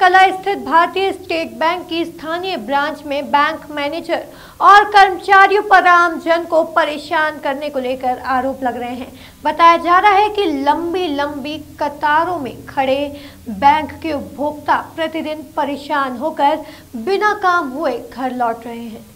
कला स्थित भारतीय स्टेट बैंक की स्थानीय ब्रांच में बैंक मैनेजर और कर्मचारियों पर आमजन को परेशान करने को लेकर आरोप लग रहे हैं। बताया जा रहा है कि लंबी लंबी कतारों में खड़े बैंक के उपभोक्ता प्रतिदिन परेशान होकर बिना काम हुए घर लौट रहे हैं।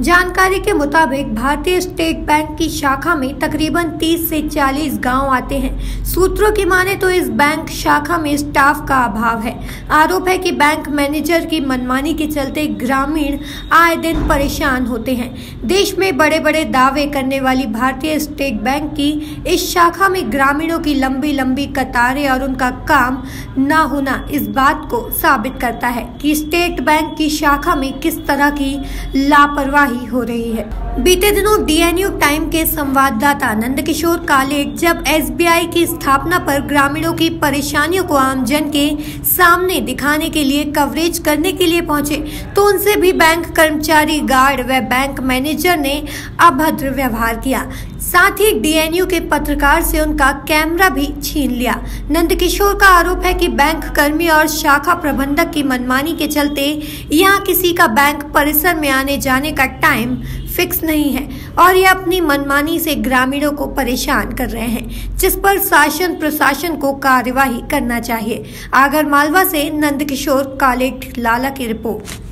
जानकारी के मुताबिक भारतीय स्टेट बैंक की शाखा में तकरीबन 30 से 40 गाँव आते हैं। सूत्रों की माने तो इस बैंक शाखा में स्टाफ का अभाव है। आरोप है कि बैंक मैनेजर की मनमानी के चलते ग्रामीण आए दिन परेशान होते हैं। देश में बड़े बड़े दावे करने वाली भारतीय स्टेट बैंक की इस शाखा में ग्रामीणों की लंबी लंबी कतारें और उनका काम न होना इस बात को साबित करता है कि स्टेट बैंक की शाखा में किस तरह की लापरवाही लापरवाही हो रही है। बीते दिनों डीएनयू टाइम के संवाददाता नंद किशोर कालेट जब एसबीआई की स्थापना पर ग्रामीणों की परेशानियों को आमजन के सामने दिखाने के लिए कवरेज करने के लिए पहुँचे तो उनसे भी बैंक कर्मचारी गार्ड व बैंक मैनेजर ने अभद्र व्यवहार किया। साथ ही डीएनयू के पत्रकार से उनका कैमरा भी छीन लिया। नंदकिशोर का आरोप है कि बैंक कर्मी और शाखा प्रबंधक की मनमानी के चलते यहाँ किसी का बैंक परिसर में आने जाने का टाइम फिक्स नहीं है और ये अपनी मनमानी से ग्रामीणों को परेशान कर रहे हैं, जिस पर शासन प्रशासन को कार्यवाही करना चाहिए। आगर मालवा से नंदकिशोर, कालेट, लाला की रिपोर्ट।